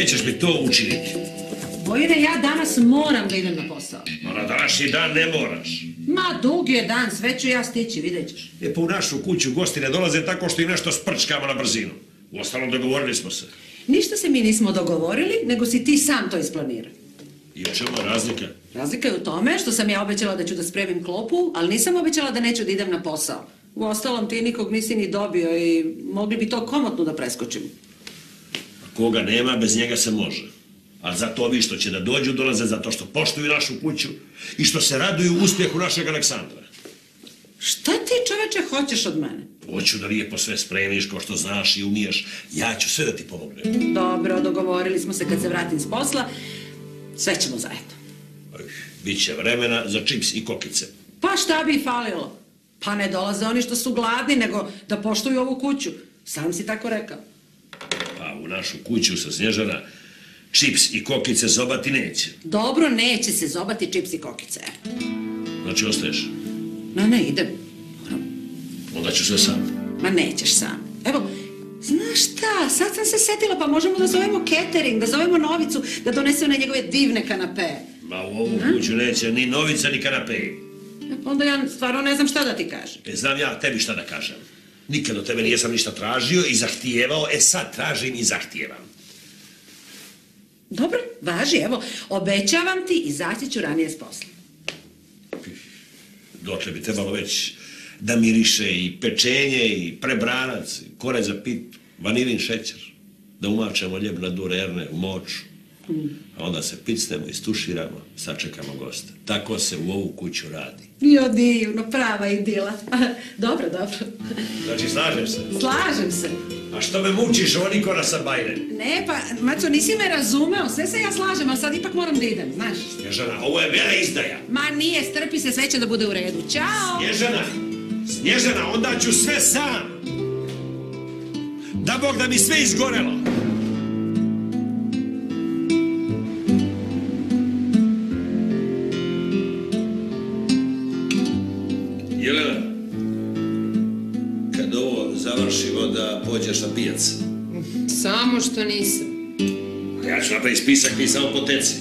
Nećeš mi to učiniti. Vojine, ja danas moram da idem na posao. No na današnji dan ne moraš. Ma, dug je dan, sve ću ja stići, vidjet ćeš. E pa u našu kuću gosti ne dolaze tako što im nešto sprčkamo na brzinu. Uostalom dogovorili smo se. Ništa se mi nismo dogovorili, nego si ti sam to isplanirao. I u čemu je razlika? Razlika je u tome što sam ja obećala da ću da spremim klopu, ali nisam obećala da neću da idem na posao. U ostalom ti nikog nisi ni dobio i mogli bi to komotno da preskočimo. Koga nema, bez njega se može. A zato ovi što će da dođu dolaze zato što poštuju našu kuću i što se raduju uspjehu našeg Aleksandra. Šta ti čoveče hoćeš od mene? Hoću da lijepo sve spremiš kao što znaš i umiješ. Ja ću sve da ti pomognem. Dobro, dogovorili smo se kad se vratim s posla. Sve ćemo zajedno. Biće vremena za čips i kokice. Pa šta bi falilo? Pa ne dolaze oni što su gladni, nego da poštuju ovu kuću. Sam si tako rekao. Našu kuću sa Snježana čips i kokice zobati neće. Dobro, neće se zobati čips i kokice. Znači ostaješ. No, ne, idem. Onda ću sve sam. Ma nećeš sam. Evo, znaš šta, sad sam se setila, pa možemo da zovemo catering, da zovemo Novicu, da donese one njegove divne kanape. Ma u ovu kuću neće ni novica ni kanapeji. E, pa onda ja stvarno ne znam šta da ti kažem. E, znam ja tebi šta da kažem. Nikad od tebe nisam ništa tražio i zahtijevao, e sad tražim i zahtijevam. Dobro, važi, evo, obećavam ti, izaći ću ranije s posla. Dotle bi trebalo već da miriše i pečenje i prebranac, i kore za pit, vanilin šećer, da umačemo ljeb na durerne u moču, a onda se picnemo, istuširamo, sačekamo gosta. Tako se u ovu kuću radi. Jo, divno, prava idila. dobro, dobro. Znači, slažem se. Slažem se. A što me mučiš, ovo Nikona sa bajne? Ne, pa, Maco, nisi me razumeo, sve se ja slažem, ali sad ipak moram da idem, znaš. Snježana, ovo je vele izdaja. Ma nije, strpi se, sve će da bude u redu. Ćao! Snježana, Snježana, onda ću sve sam. Da Bog da mi sve izgorelo. Pođeš na pijac, Samo što nisam. ja ću napraviti spisak mi samo po teci.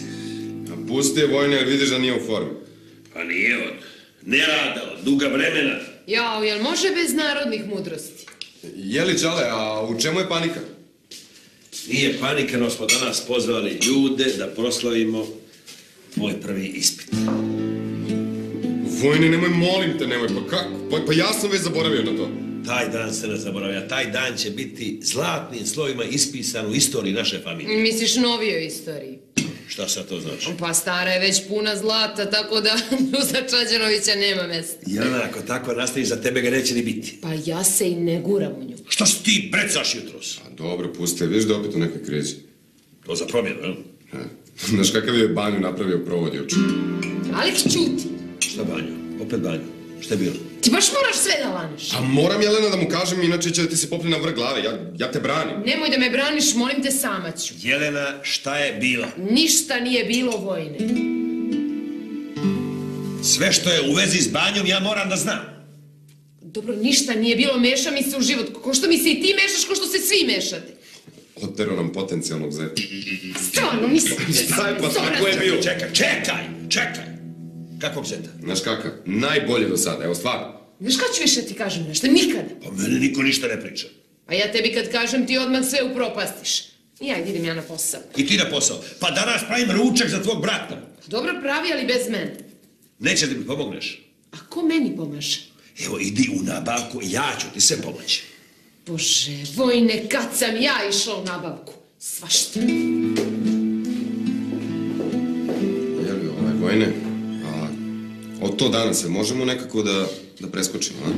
A pusti je vojne jer vidiš da nije u formi. Pa nije od nerada, od duga vremena. Jao, jel može bez narodnih mudrosti? Je li Čale, a u čemu je panika? Nije panika, no smo danas pozvali ljude da proslavimo moj prvi ispit. Vojne, nemoj, molim te, nemoj, pa kako? Pa, pa ja sam već zaboravio na to. Taj dan se ne zaboravlja, taj dan će biti zlatnim slovima ispisan u istoriji naše familije. Misliš novijoj istoriji? Šta sad to znači? Pa stara je već puna zlata, tako da za Čađanovića nema mesta. Jelena, ako tako nastavi, za tebe ga neće ni biti. Pa ja se i ne guram u nju. Što si ti brecaš jutros? A dobro, pusti, vidiš da opet u nekoj krizi. To za promjenu, jel? He. Znaš kakav je banju napravio provod juče? Alex, čuti. Šta banju? Opet banju. Šta je bilo? Ti baš moraš sve da laneš. A moram, Jelena, da mu kažem, inače će da ti se popne na vrh glave. Ja, ja te branim. Nemoj da me braniš, molim te, sama ću. Jelena, šta je bilo? Ništa nije bilo vojne. Sve što je u vezi s banjom, ja moram da znam. Dobro, ništa nije bilo, meša mi se u život. Ko što mi se i ti mešaš, ko što se svi mešate. Otero nam potencijalnog zeta. Stvarno, mislim. Šta je pa tako je bilo? Čekaj, čekaj, čekaj. Kakvog zeta? Znaš kakav? Najbolje do sada, evo stvarno. Znaš kad ću više ti kažem nešto? Nikada. Pa mene niko ništa ne priča. A ja tebi kad kažem ti odmah sve upropastiš. I ajde idem ja na posao. I ti na posao. Pa danas pravim ručak za tvog brata. Dobro pravi, ali bez mene. Neće da mi pomogneš. A ko meni pomaže? Evo, idi u nabavku, ja ću ti sve pomoći. Bože, vojne, kad sam ja išla u nabavku? Svašta. Je li ovaj vojne? Od to dana se možemo nekako da, da preskočimo, a?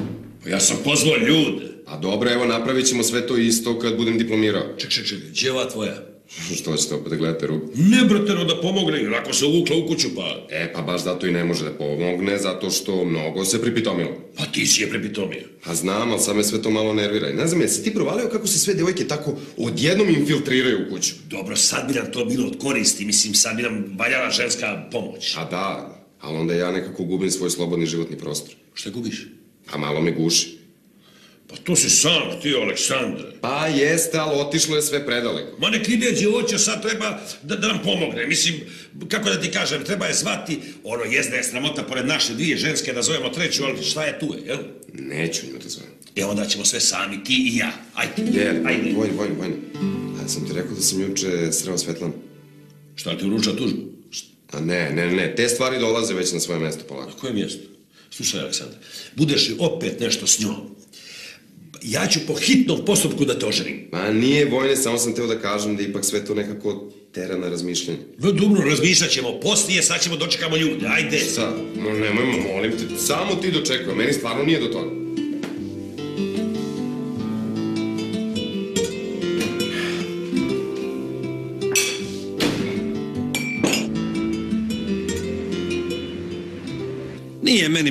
Pa ja sam pozvao ljude. A dobro, evo napravit ćemo sve to isto kad budem diplomirao. Ček, ček, ček, gdje je ova tvoja? Što ćete opet da gledate ruku? Ne, bratero, da pomogne, jer ako se uvukla u kuću, pa... E, pa baš zato i ne može da pomogne, zato što mnogo se pripitomilo. Pa ti si je prepitomio. A znam, ali sad me sve to malo nervira. I ne znam, jesi ti provalio kako se sve djevojke tako odjednom infiltriraju u kuću? Dobro, sad bi nam to bilo od koristi, mislim, sad bi nam valjala ženska pomoć. A da, ali onda ja nekako gubim svoj slobodni životni prostor. Šta gubiš? A malo me guši. Pa to si sam htio, Aleksandre. Pa jeste, ali otišlo je sve predaleko. Ma nek ide Đevoća, sad treba da, da nam pomogne. Mislim, kako da ti kažem, treba je zvati, ono, jezda je sramota pored naše dvije ženske, da zovemo treću, ali šta je tu, jel? Neću nju da zovem. E onda ćemo sve sami, ti i ja. Ajde, Je, ajde. Vojn, Vojn, Vojn. A sam ti rekao da sam juče sreo Svetlanu? Šta ti uruča tužbu? Ne, ne, ne, te stvari dolaze već na svoje mesto polako. Na koje mjesto? Slušaj, Aleksandar, budeš li opet nešto s njom, ja ću po hitnom postupku da te oženim. Ma nije Vojne, samo sam teo da kažem da ipak sve to nekako tera na razmišljanje. V dobro, razmišljat ćemo poslije, sad ćemo dočekamo ljude, ajde. Sad, no nemojmo, molim te, samo ti dočekuj, meni stvarno nije do toga.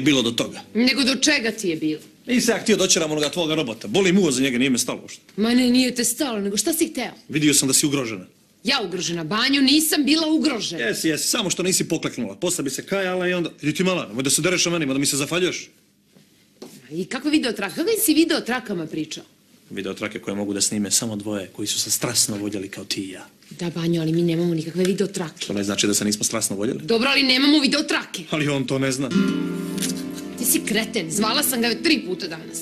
Meni bilo do toga. Nego do čega ti je bilo? Nisam ja htio doćeram onoga tvoga robota. Boli mu za njega, nije me stalo uopšte. Ma ne, nije te stalo, nego šta si hteo? Vidio sam da si ugrožena. Ja ugrožena banju, nisam bila ugrožena. Jesi, jesi, samo što nisi pokleknula. Posle bi se kajala i onda... Idi ti mala, nemoj da se dereš o meni, da mi se zafaljuješ. I kakve video traka? Kakve si video trakama pričao? Video trake koje mogu da snime samo dvoje, koji su se strasno voljeli kao ti i ja. Da, banjo, ali mi nemamo nikakve video trake. To ne znači da se nismo strasno voljeli. Dobro, ali nemamo video trake. Ali on to ne zna. Ti si kreten, zvala sam ga već tri puta danas.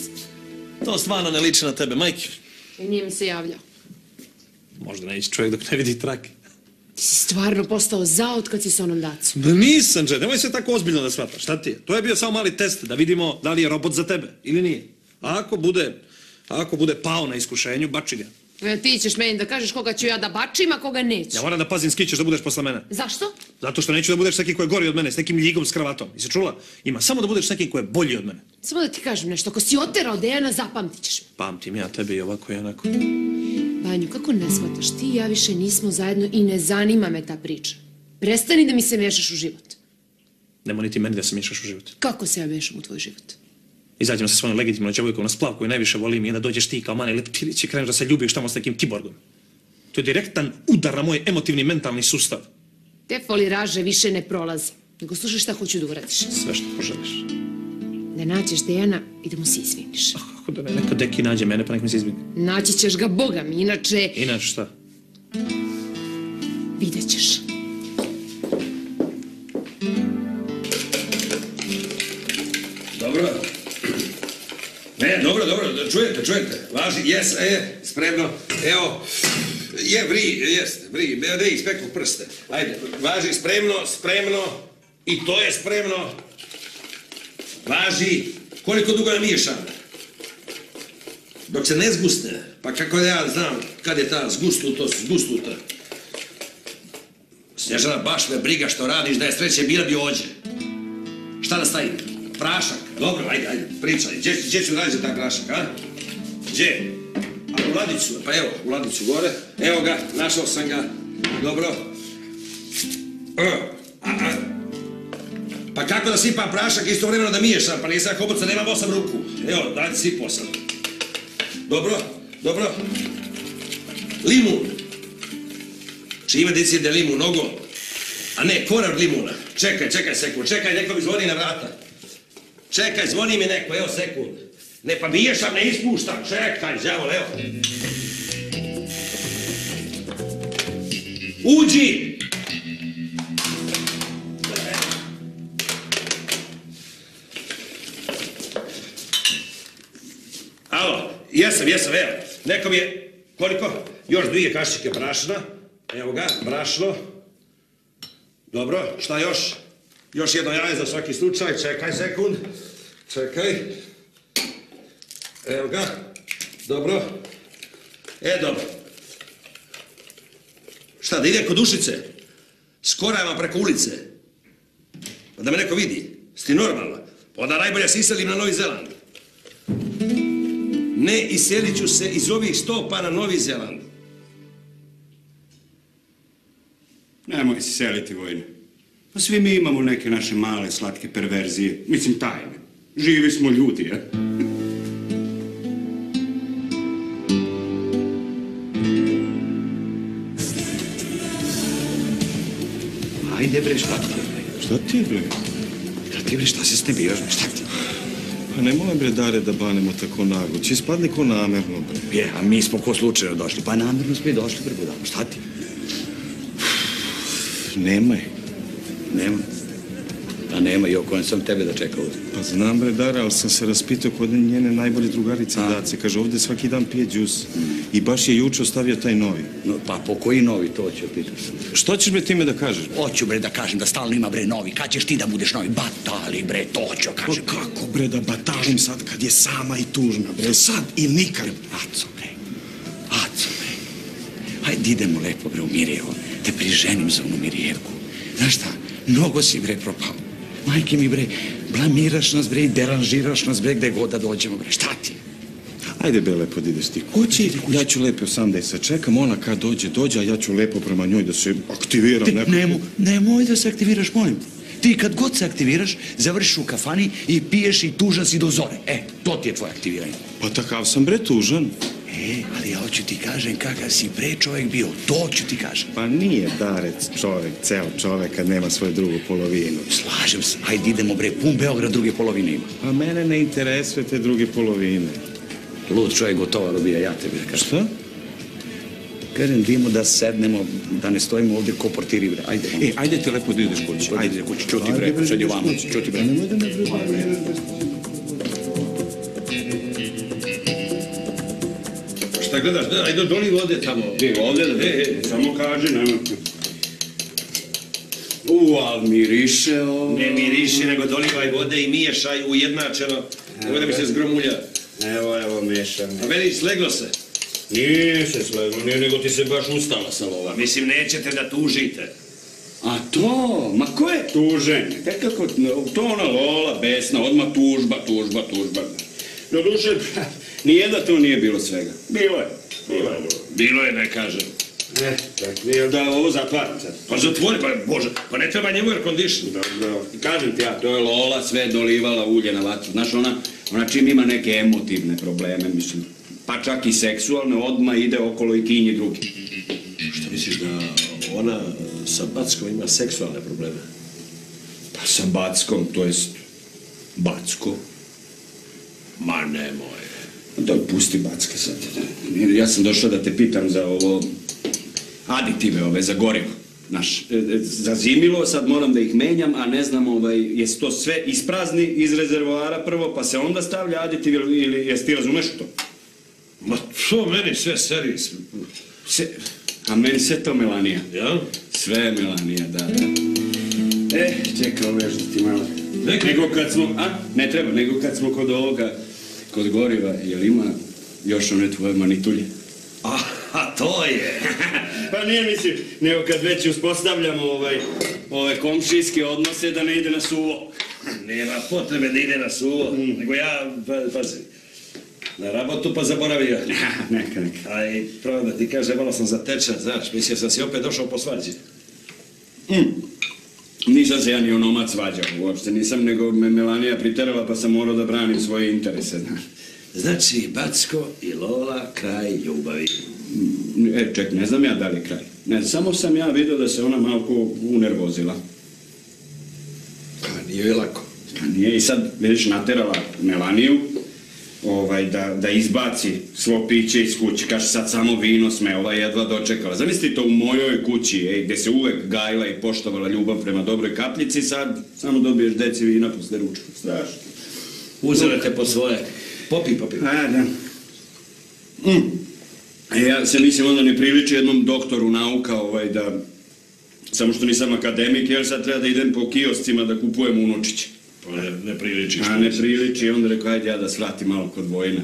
To stvarno ne liči na tebe, majke. I nije mi se javljao. Možda neće čovjek dok ne vidi trake. Ti si stvarno postao zaot kad si sa onom dacom. Da nisam, Dže, nemoj se tako ozbiljno da shvataš. Šta ti je? To je bio samo mali test da vidimo da li je robot za tebe ili nije. A ako bude, ako bude pao na iskušenju, bači ga. E, ti ćeš meni da kažeš koga ću ja da bačim, a koga neću. Ja moram da pazim s kim ćeš da budeš posle mene. Zašto? Zato što neću da budeš neki koji je gori od mene, s nekim ljigom s kravatom. I se čula? Ima samo da budeš neki koji je bolji od mene. Samo da ti kažem nešto, ako si oterao Dejana, zapamtit ćeš me. Pamtim ja tebe i ovako i onako. Banju, kako ne shvataš? Ti i ja više nismo zajedno i ne zanima me ta priča. Prestani da mi se mešaš u život. Nemo niti meni da se miješaš u život. Kako se ja mešam u tvoj život? Izađemo sa svojom legitimnom djevojkom na splav koju najviše volim i onda dođeš ti kao Mane Leptilić i kreneš da se ljubiš tamo s nekim kiborgom. To je direktan udar na moj emotivni mentalni sustav. Te foliraže više ne prolaze. Nego slušaj šta hoću da uradiš. Sve što poželiš. Da nađeš Dejana i da mu se izviniš. Ah, Kako da ne, neka deki nađe mene pa nek mi se izbjegne. Naći ćeš ga, boga mi, inače Inače šta? vidjet ćeš. Ne, dobro, dobro, čujete, čujete. Važi, jes, e, spremno. Evo, je, vri, jest, vri, ne, ispeku prste. Ajde, važi, spremno, spremno. I to je spremno. Važi, koliko dugo namiješam? Dok se ne zgusne, pa kako ja znam kad je ta zgusnuto, zgusnuta. Snježana, baš me briga što radiš, da je sreće bila bi ođe. Šta da stavim? Prašak. Dobro, ajde, ajde, pričaj. Gdje, ću naći taj prašak, a? Gdje? A u ladicu, pa evo, u ladicu gore. Evo ga, našao sam ga. Dobro. E, pa kako da sipam prašak i istovremeno da miješam? Pa nisam hoboca, nemam osam ruku. Evo, daj sipao sam. Dobro, dobro. Limun. Čime dici ide limun, nogo? A ne, korar limuna. Čekaj, čekaj sekund, čekaj, neko mi zvoni na vrata. Čekaj, zvoni mi neko, evo sekund. Ne, pa miješam, ne ispuštam. Čekaj, đavol, evo. Uđi! Alo, jesam, jesam, evo. Neko mi je, koliko? Još dvije kašike brašna. Evo ga, brašno. Dobro, šta još? Još jedno jaje za svaki slučaj, čekaj sekund. Čekaj. Evo ga. Dobro. E, dobro. Šta, da ide kod dušice? Skorajama preko ulice. Pa da me neko vidi. Si ti normalna? Pa onda najbolje se iselim na Novi Zeland. Ne, iselit ću se iz ovih stopa na Novi Zeland. Nemoj se seliti, Vojne. Pa svi mi imamo neke naše male, slatke perverzije. Mislim, tajne. Živi smo ljudi, ja? Ajde bre, šta ti je bre? Šta ti bre? Šta ti bre, šta si s tebi još? Šta ti? Pa ne molim bre Dare da banemo tako naglo. Će ispadne ko namerno bre. Je, a mi smo ko slučajno došli. Pa namjerno smo i došli, bre, budalo. Šta ti? Nema je. Nema. Pa nema i o kojem sam tebe da čekao. Pa znam bre Dara, ali sam se raspitao kod njene najbolje drugarice Dace. Kaže, ovdje svaki dan pije džus. I baš je juče ostavio taj novi. No, pa po koji novi, to ću pitam se. Što ćeš bre time da kažeš? Hoću bre da kažem da stalno ima bre novi. Kad ćeš ti da budeš novi? Batali bre, to ću Pa kažem. kako bre da batalim sad kad je sama i tužna bre? Sad i nikad. Aco bre, Aco bre. Hajde idemo lepo bre u Mirjevo. Te priženim za onu Mirjevku. Znaš šta, mnogo si bre propao. Majke mi bre, blamiraš nas bre i deranžiraš nas bre gde god da dođemo bre. Šta ti? Ajde be lepo da ideš ti kući, ja ću lepo sam da je sačekam, ona kad dođe, dođe, a ja ću lepo prema njoj da se aktiviram. Ti, nekako. nemo, nemoj da se aktiviraš, molim te. Ti kad god se aktiviraš, završiš u kafani i piješ i tužan si do zore. E, to ti je tvoje aktiviranje. Pa takav sam bre tužan. E, ali ja hoću ti kažem kakav si pre čovjek bio, to ću ti kažem. Pa nije darec čovek, ceo čovek kad nema svoju drugu polovinu. Slažem se, hajde idemo bre, pun Beograd druge polovine ima. Pa mene ne interesuje te druge polovine. Lud čovjek gotova robija, ja tebi da kažem. Šta? Kažem, dimo da sednemo, da ne stojimo ovdje ko portiri bre, ajde. E, ajde ti lepo da ideš kući. Ajde, kući, čuti bre, sad je vamo, čuti bre. Šta gledaš? Da, ajde doli vode tamo. Ti ovdje da... E, e. Samo kaži, nema... U, ali miriše ovo. Ne miriši, nego dolivaj vode i miješaj ujednačeno. Nemoj da mi se zgromulja. Evo, evo, mešam. A meni sleglo se. Nije se sleglo, nije, nego ti se baš ustala sa lova. Mislim, nećete da tužite. A to, ma ko je tužen? Kaj kako, to ona lola, besna, odmah tužba, tužba, tužba. Do duše, nije da to nije bilo svega. Bilo je, bilo je. Bilo je, ne kažem. E, tak, nije da ovo zatvaram sad. Pa zatvori, pa bože, pa ne treba njemu air condition. Dobro, kažem ti ja, to je Lola sve dolivala ulje na vatru. Znaš, ona, ona čim ima neke emotivne probleme, mislim, pa čak i seksualne, odmah ide okolo i kinji drugi. Šta misliš da ona sa Backom ima seksualne probleme? Pa sa Backom, to jest Backo. Ma nemoj. Da, pusti Backe sad. Ja sam došao da te pitam za ovo aditive ove, za gorivo. Znaš, e, e, zazimilo, sad moram da ih menjam, a ne znam, ovaj, jesi to sve isprazni iz rezervoara prvo, pa se onda stavlja aditiv ili, ili jesi ti razumeš to? Ma to meni sve servis. Se, a meni sve to Melanija. Ja? Sve je Melanija, da, da. E, čekaj, vežiti malo. Neka- Nego kad smo, a, ne treba, nego kad smo kod ovoga, kod goriva, jel ima još one tvoje manitulje? A, a to je. pa nije mislim, nego kad već uspostavljamo ovaj, ove komšijske odnose da ne ide na suvo. Nema potrebe da ide na suvo, nego ja, pa, pazi, na rabotu pa zaboravio. neka, neka. A i pravo da ti kažem, malo sam zatečen, znaš, mislio sam si opet došao po svađi. Nisam se ja ni onomac svađao uopšte, nisam, nego me Melanija priterala pa sam morao da branim svoje interese. Znači, Backo i Lola, kraj ljubavi. E, ček, ne znam ja da li kraj. Ne, samo sam ja vidio da se ona malo unervozila. Pa nije lako. Pa nije i sad, vidiš, naterala Melaniju ovaj, da, da izbaci svo piće iz kuće. Kaže, sad samo vino sme, ova je jedva dočekala. Zamisli to u mojoj kući, ej, gde se uvek gajila i poštovala ljubav prema dobroj kapljici, sad samo dobiješ deci vina posle ručka. Strašno. Uzele te po svoje. Popi, popi. A, da. Mm. E, ja se mislim onda ne priliči jednom doktoru nauka ovaj, da... Samo što nisam akademik, jer sad treba da idem po kioscima da kupujem unučiće. Ne, ne priličiš. A ne priliči, onda rekao, ajde ja da svratim malo kod vojna.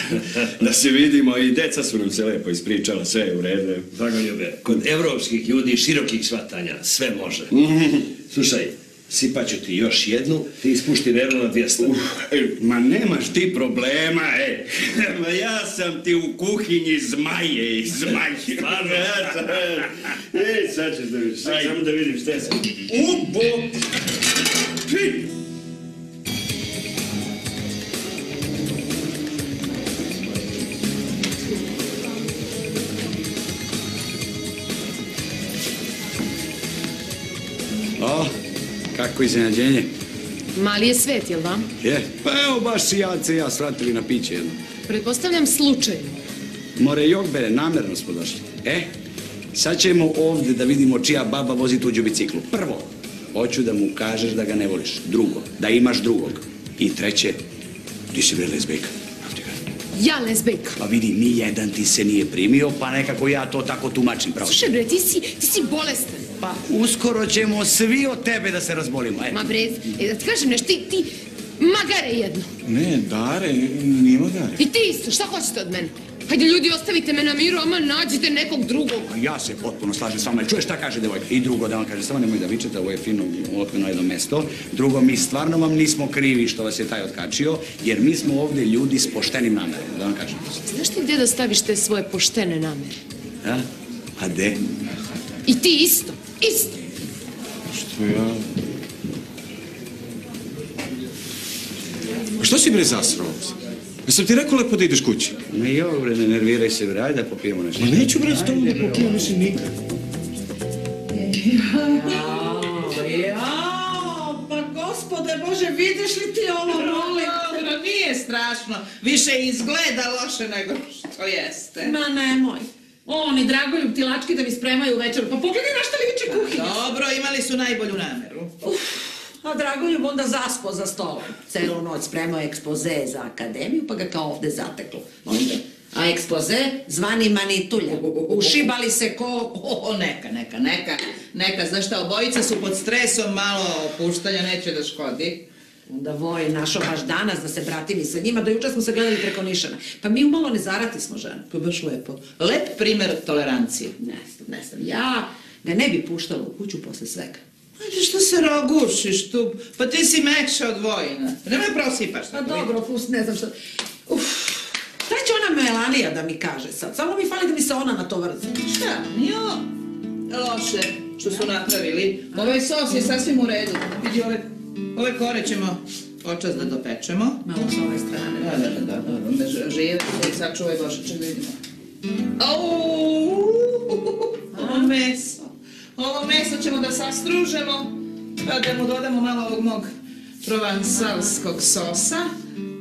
da se vidimo i deca su nam se lepo ispričala, sve je u redu. Dragoljube, kod evropskih ljudi širokih shvatanja sve može. Slušaj, sipaću ti još jednu, ti ispušti nervu na 200. E, ma nemaš ti problema, e. Ma ja sam ti u kuhinji zmaje i zmaje. Stvarno? Sam, e, sad ćeš da vidiš, samo da vidim šta je sad. U, kako iznenađenje. Mali je svet, jel vam? Je, pa evo baš si ja se ja svratili na piće jedno. Pretpostavljam slučajno. More jogbere, namjerno smo došli. E, sad ćemo ovdje da vidimo čija baba vozi tuđu biciklu. Prvo, hoću da mu kažeš da ga ne voliš. Drugo, da imaš drugog. I treće, ti si bre lezbejka. Ja lezbejka. Pa vidi, ni jedan ti se nije primio, pa nekako ja to tako tumačim pravo. Slušaj bre, ti si, ti si bolestan. Pa uskoro ćemo svi od tebe da se razbolimo. E. Ma bre, e, da ti kažem nešto, ti, ti magare jedno. Ne, Dare, nije Dare. I ti isto, šta hoćete od mene? Hajde ljudi, ostavite me na miru, ama nađite nekog drugog. Pa Ja se potpuno slažem s vama. Čuješ šta kaže devojka? I drugo da vam kaže, samo nemoj da vičete, ovo je fino otmeno jedno mesto. Drugo, mi stvarno vam nismo krivi što vas je taj otkačio, jer mi smo ovdje ljudi s poštenim namerom, da vam kažem. Znaš ti gdje da staviš te svoje poštene namere? A? A de? I ti isto, isto. Što ja... A što si bre zasrao? Jesam ti rekao lepo da ideš kući? Ne, jo, bre, ne nerviraj se, bre, ajde da popijemo nešto. Ma neću bre s tobom da popijem, mislim nikad. Jao, pa gospode Bože, vidiš li ti ovo molim? Dobro, nije strašno. Više izgleda loše nego što jeste. Ma nemoj. Oni Dragoljub tilački da mi spremaju večeru. Pa pogledaj na šta liči kuhinja. Dobro, imali su najbolju nameru. A Dragoljub onda zaspo za stolom. Celu noć spremao ekspoze za akademiju, pa ga kao ovde zateklo. Onda. A ekspoze zvani manitulja. Ušibali se ko... O, neka, neka, neka, neka, znaš šta, obojica su pod stresom, malo opuštanja neće da škodi. Onda Voj našao baš danas da se bratimi sa njima, do jučer smo se gledali preko nišana. Pa mi umalo ne zarati smo žene. To je baš lepo. Lep primer tolerancije. Ne znam, ne znam. Ja ga ne bi puštala u kuću posle svega. Ajde, što se rogušiš tu? Pa ti si mekša od vojna. Nemoj prosipaš. Pa dobro, pust, ne znam što... Uf, šta će ona Melanija da mi kaže sad? Samo mi fali da mi se ona na to vrzi. Šta? Nije loše što su napravili. Ovaj sos je sasvim u redu. Vidi, ove, ove kore ćemo očas da dopečemo. Malo s ove strane. Da, da, da, da, da, da ž- žive i sačuvaj da vidimo. Ovo meso. Ovo meso ćemo da sastružemo, pa da mu dodamo malo ovog mog provansalskog sosa,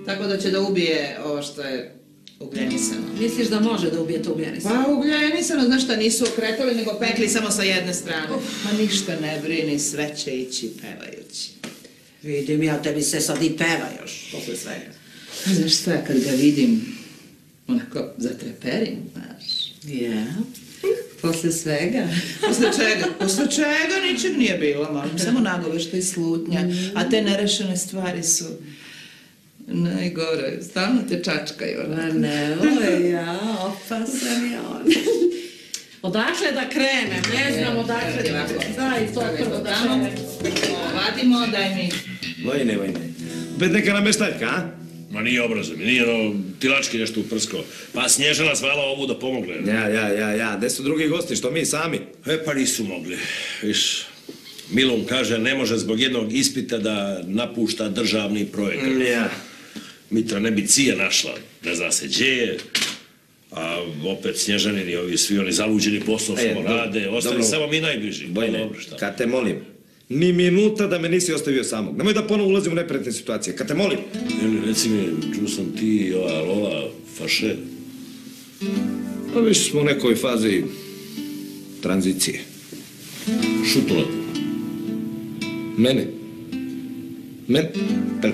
tako da će da ubije ovo što je ugljenisano. Misliš da može da ubije to ugljenisano? Pa ugljenisano, znaš šta, nisu okretali, nego pekli samo sa jedne strane. Ma ništa ne brini, sve će ići pevajući. Vidim ja, tebi se sad i peva još, posle svega. Znaš šta, kad ga vidim, onako zatreperim, znaš. Ja, posle svega. Posle čega? Posle čega ničeg nije bilo, molim. Samo nagovešta i slutnja. A te nerešene stvari su najgore. Stalno te čačkaju. Ma nemoj ja, opasan je on. Odakle da krenem, ne znam odakle da krenem. Daj to prvo da krenem. Vadimo, daj mi. Vojne, vojne. Opet neka nameštaljka, a? Ma nije obrazom, nije ono tilački nešto uprskao. Pa Snježana zvala ovu da pomogne. Ja, ja, ja, ja. Gde su drugi gosti, što mi sami? E pa nisu mogli. Viš, Milun kaže ne može zbog jednog ispita da napušta državni projekat. Ja. Mitra ne bi cija našla, ne zna se gdje je. A opet Snježanini, ovi svi oni zaluđeni poslom E, samo rade, ostali samo mi najbliži. Pa Bojne, kad te molim, ni minuta da me nisi ostavio samog. Nemoj da ponovo ulazim u neprijatne situacije. Kad te molim. Ili, reci mi, čuo sam ti i ova Lola faše. Pa više smo u nekoj fazi tranzicije. Šutula. Mene? Mene?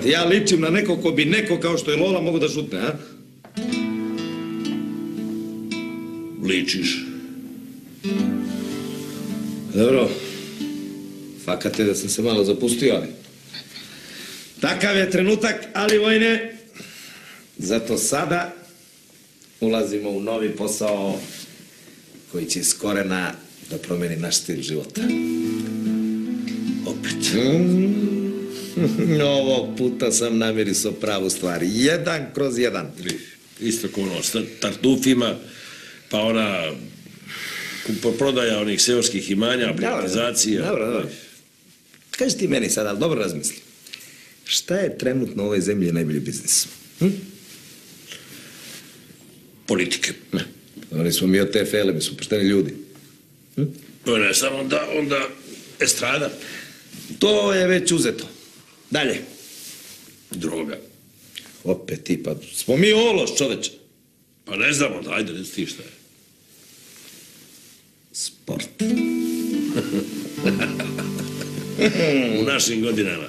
Ti ja ličim na nekog ko bi neko kao što je Lola mogo da šutne, a? Ličiš. Dobro. Fakat je da sam se malo zapustio, ali... Takav je trenutak, ali vojne. Zato sada ulazimo u novi posao koji će iz korena da promeni naš stil života. Opet. Ovog puta sam namirisao pravu stvar. Jedan kroz jedan. Isto kao ono, tartufima, pa ona prodaja onih seoskih imanja, privatizacija. Dobro, dobro. Kaži ti meni sad, ali dobro razmisli. Šta je trenutno u ovoj zemlji najbolji biznis? Hm? Politike. Ne. Oni smo mi od te fele, mi smo pošteni ljudi. To ne samo da, onda estrada. To je već uzeto. Dalje. Droga. Opet ti, pa smo mi ološ, čoveče. Pa ne znamo, ajde, reci ti šta je. Sport. U našim godinama.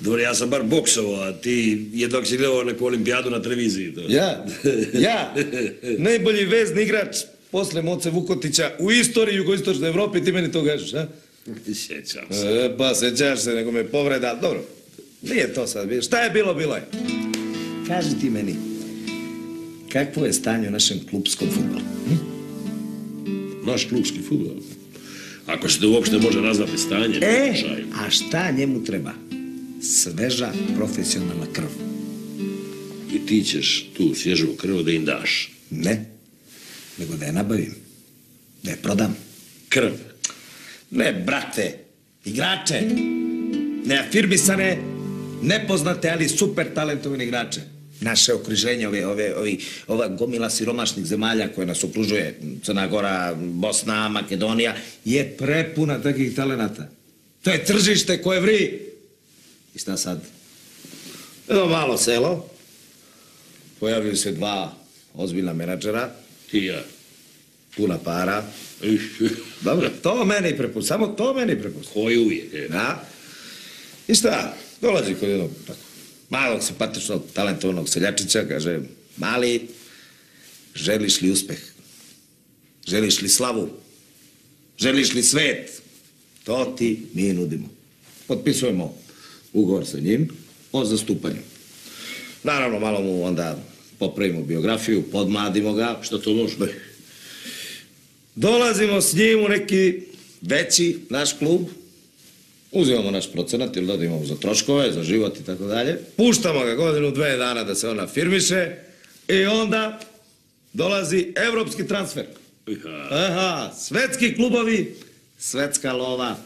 Dobro, ja sam bar boksovao, a ti jednog si gledao neku olimpijadu na televiziji. To. Ja, ja, najbolji vezni igrač posle Moce Vukotića u istoriji jugoistočne Evrope, ti meni to kažeš, a? Sjećam se. E, pa sećaš se, nego me povreda. Dobro, nije to sad. Šta je bilo, bilo je. Kaži ti meni, kakvo je stanje u našem klubskom futbolu? Naš klubski futbol. Ako se to uopšte može nazvati stanje, E, a šta njemu treba? Sveža profesionalna krv. I ti ćeš tu svježu krv da im daš. Ne, nego da je nabavim. Da je prodam. Krv. Ne, brate, igrače. Neafirmisane, nepoznate, ali super talentovane igrače. Naše okruženje, ove, ove, ovi, ova gomila siromašnih zemalja koje nas okružuje, Crna Gora, Bosna, Makedonija, je prepuna takvih talenata. To je tržište koje vri. I šta sad? Jedno malo selo, pojavljuju se dva ozbiljna menadžera, Ti i ja. puna para. Dobro, to meni prepusti, samo to meni prepusti. Koji uvijek, je. Da? I šta? Dolazi kod jednog tako, malog, simpatičnog, talentovanog seljačića, kaže, mali, želiš li uspeh? Želiš li slavu? Želiš li svet? To ti mi nudimo. Potpisujemo ugovor sa njim o zastupanju. Naravno, malo mu onda popravimo biografiju, podmladimo ga. Šta to može? Dolazimo s njim u neki veći naš klub, uzimamo naš procenat ili da imamo za troškove, za život i tako dalje, puštamo ga godinu, dve dana da se ona firmiše i onda dolazi evropski transfer. Aha, svetski klubovi, svetska lova,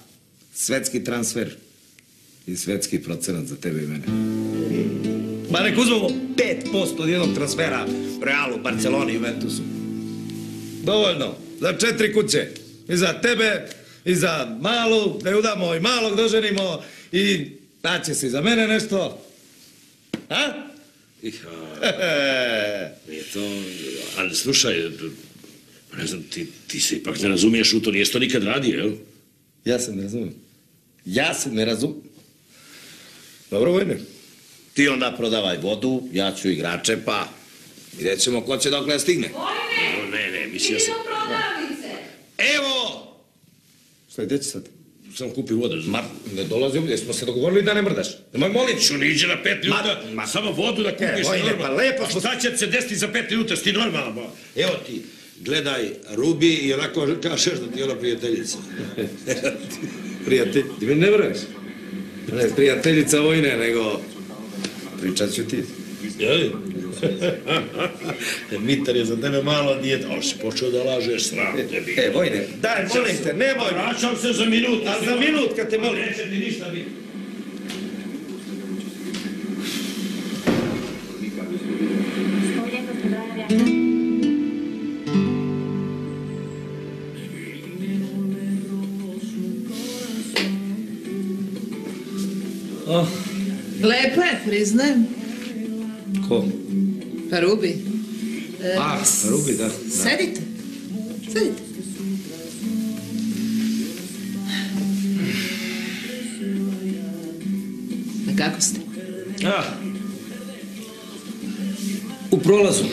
svetski transfer i svetski procenat za tebe i mene. Ma nek uzmemo 5% od jednog transfera Realu, Barceloni, Juventusu. Dovoljno, za četiri kuće. I za tebe, i za malu, da je udamo i malog doženimo i daće se i za mene nešto. A? Iha. Nije to... Ali slušaj, ne znam, ti, ti se ipak ne razumiješ u to, nijesi to nikad radio, jel? Ja se ne razumijem. Ja se ne razumijem. Dobro, Vojne. Ti onda prodavaj vodu, ja ću igrače, pa vidjet ćemo ko će dokle stigne. O, ne, ne, mislio sam... Evo! Šta, gdje će sad? Sam kupio vodu. Ma, ne dolazi ovdje, smo se dogovorili da ne mrdaš. Nemoj molim. Ću niđe na pet minuta, ma- samo vodu da kupiš. E, Vojne, normalno. pa lepo smo- šta će se desiti za pet minuta, si ti normalno? ba? Evo ti, gledaj Rubi i onako kažeš da ti je ona prijateljica. Prijatelj, ti mi ne vreš. Ne, prijateljica Vojne, nego pričat ću ti. Jeli? Mitar je za tebe malo dijete, ali si počeo da lažeš sram tebi. E, Vojne, daj, molim te, nemoj. Vraćam se za minut. A za minut kad te molim. Neće ti ništa biti. Lepo je, priznajem. Ko? Pa Rubi. E, Ah, Rubi, da. da. Sedite. Sedite. A kako ste? A. U prolazu.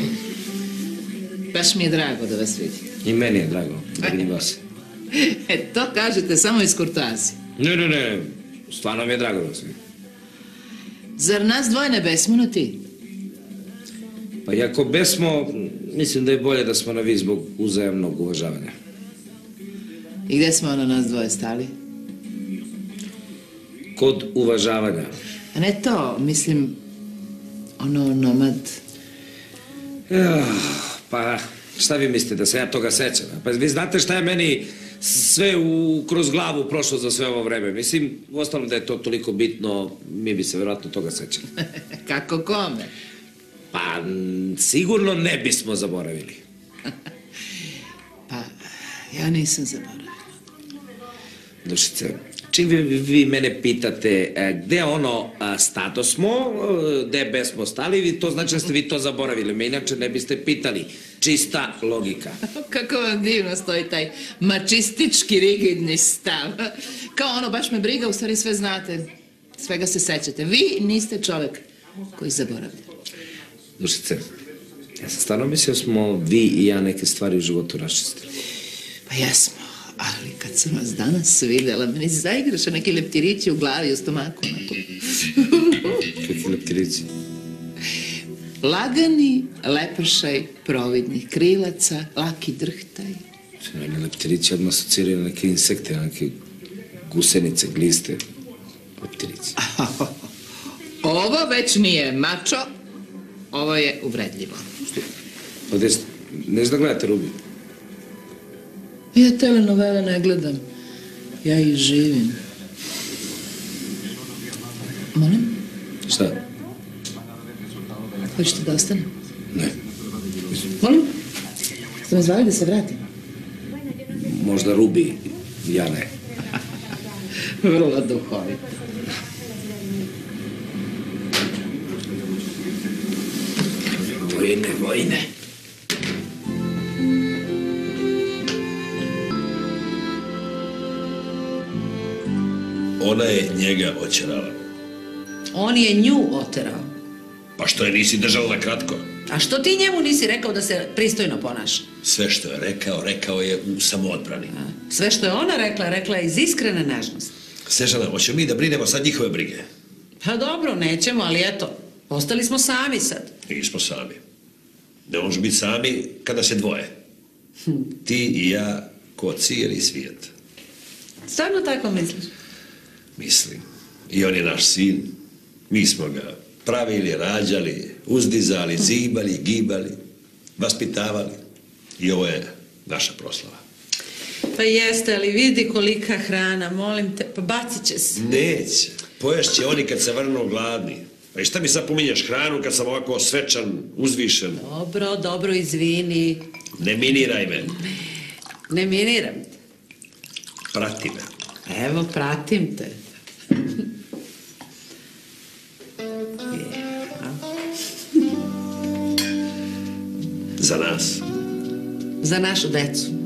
Baš mi je drago da vas vidim. I meni je drago, da i vas. E, to kažete samo iz kurtoazije. Ne, ne, ne, stvarno mi je drago da vas vidim. Zar nas dvoje ne ti? Pa i ako besmo, mislim da je bolje da smo na vi zbog uzajamnog uvažavanja. I gdje smo ono nas dvoje stali? Kod uvažavanja. A ne to, mislim, ono nomad. Ja, pa šta vi mislite da se ja toga sećam? Pa vi znate šta je meni sve u, kroz glavu prošlo za sve ovo vreme. Mislim, uostalom da je to toliko bitno, mi bi se vjerojatno toga sećali. Kako kome? Pa sigurno ne bismo zaboravili. Pa, ja nisam zaboravila. Dušice, Čim vi, vi mene pitate e, gde ono stato smo, e, gde besmo stali, vi to znači da ste vi to zaboravili. Me inače ne biste pitali. Čista logika. Kako vam divno stoji taj mačistički rigidni stav. Kao ono, baš me briga, u stvari sve znate. Svega se sećate. Vi niste čovek koji zaboravlja. Dušice, ja sam stvarno mislio smo vi i ja neke stvari u životu raščistili. Pa jesmo, ali kad sam vas danas videla, meni se zaigraše neki leptirići u glavi i u stomaku. Kakvi leptirići? Lagani lepršaj providnih krilaca, laki drhtaj. Meni leptirići odmah asociraju na neke insekte, na neke gusenice, gliste. Leptirići. Ovo već nije mačo, ovo je uvredljivo. Ovdje, ne znam da gledate Rubi. Ja telenovele ne gledam. Ja ih živim. Molim? Šta? Hoćete da ostanem? Ne. Molim? Ste me zvali da se vratim? Možda Rubi, ja ne. Vrlo duhovito. Vojne, vojne. Ona je njega očerala. On je nju oterao. Pa što je nisi držala na kratko? A što ti njemu nisi rekao da se pristojno ponaša? Sve što je rekao, rekao je u samoodbrani. Sve što je ona rekla, rekla je iz iskrene nežnosti. Sežana, hoćemo mi da brinemo sad njihove brige? Pa dobro, nećemo, ali eto, ostali smo sami sad. Nismo sami. Ne možemo biti sami kada se dvoje. Ti i ja, ko cijeli svijet. Stvarno tako misliš? Mislim. I on je naš sin. Mi smo ga pravili, rađali, uzdizali, zibali, gibali, vaspitavali. I ovo je naša proslava. Pa jeste, ali vidi kolika hrana, molim te, pa bacit će se. Neće. Poješće oni kad se vrnu gladni. Pa i šta mi sad pominješ hranu kad sam ovako svečan, uzvišen? Dobro, dobro, izvini. Ne miniraj me. Ne miniram te. Prati me. Evo, pratim te. Za nas. Za našu decu.